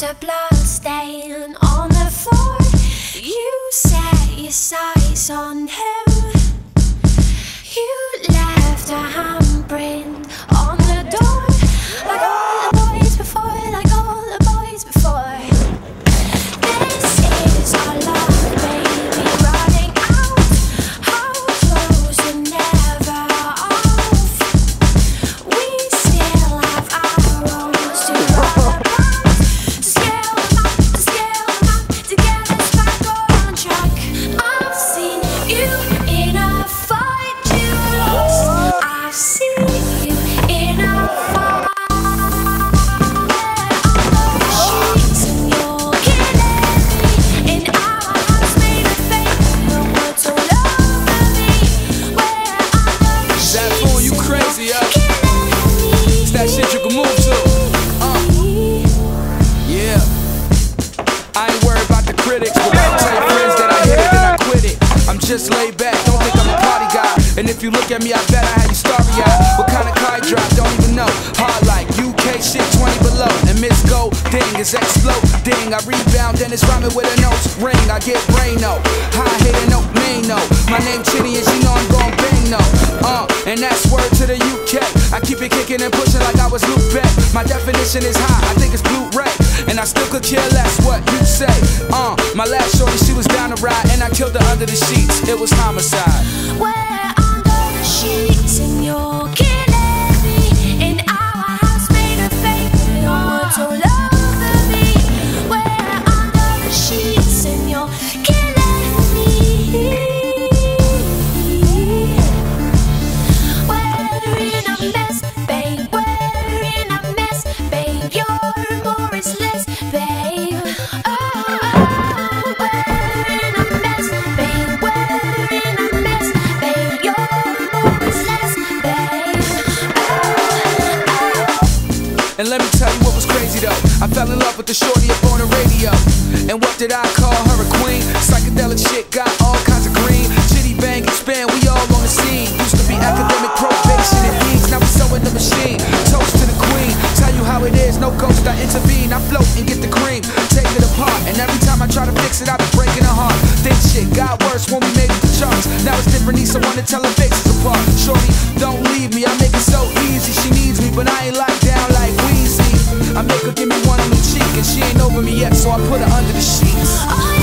left a blood stain on the floor. You set your sights on him. Just lay back, don't think I'm a party guy. And if you look at me, I bet I had you starry eyed. What kind of car I drive, don't even know. Hard like UK shit 20 below. And Miss Gold Ding is exploding. I rebound, then it's rhyming with a nose ring. I get brain no. High hitting no main no. My name Chiddy is, you know I'm gon' bang no. Uh, and that's word to the UK. I keep it kicking and pushing like I was Luke Beck. My definition is high, I think it's Blu-ray. And I still could care less what you say. Uh, my last shorty, she was down to ride, and I killed her under the sheets. It was homicide. We're let me tell you what was crazy though. I fell in love with the shorty up on the radio. And what did I call her a queen? Psychedelic shit got all kinds of green. Chiddy Bang, expand, we all on the scene. Used to be academic probation and beats, now we so in the machine. Toast to the queen, tell you how it is, no ghost, I intervene. I float and get the cream, take it apart. And every time I try to fix it, I be breaking her heart. Think shit got worse when we made it to charts. Now it's different, need someone to tell her faces apart. Shorty, don't leave me, I make it so easy. She needs me, but I ain't like Weezy. Give me one on the cheek, and she ain't over me yet, so I put her under the sheets. oh,